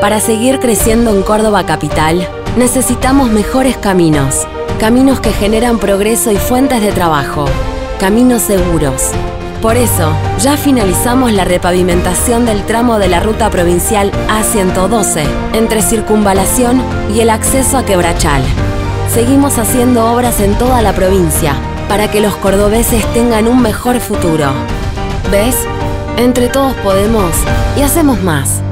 Para seguir creciendo en Córdoba Capital, necesitamos mejores caminos. Caminos que generan progreso y fuentes de trabajo. Caminos seguros. Por eso, ya finalizamos la repavimentación del tramo de la ruta provincial A112 entre Circunvalación y el acceso a Quebrachal. Seguimos haciendo obras en toda la provincia para que los cordobeses tengan un mejor futuro. ¿Ves? Entre todos podemos y hacemos más.